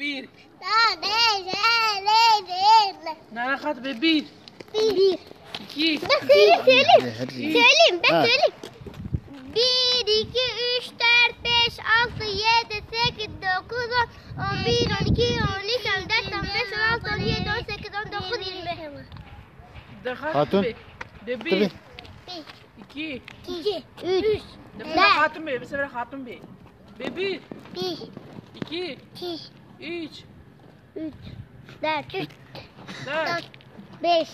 Bir. De. Narahat be bir. Bir. İki. Ben söyleyeyim söyleyeyim. Hadi, hadi. Söyleyeyim ben Ha. söyleyeyim. 1, 2, 3, 4, 5, 6, 7, 8, 9, 10, 11, 12, 13, 14, 15, 16, 17, 18, 19, 20. Daha Hatun. be. De bir. Tabii. İki. 2, 3, De bir Dört. hatun be. Bir sefer hatun be. Be bir. 1, İki. 2, Üç. Üç. Dört. Üç. Dört. dört beş.